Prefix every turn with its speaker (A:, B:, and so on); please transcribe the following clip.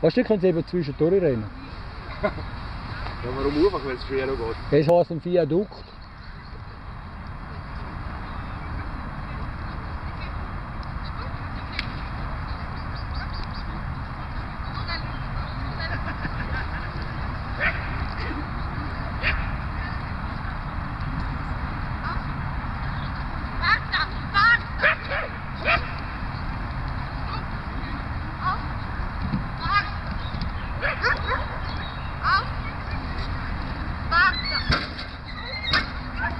A: Weißt du, können sie eben zwischendurch rennen.
B: Ja, warum einfach, wenn es noch geht?
A: Das heisst ein Viadukt.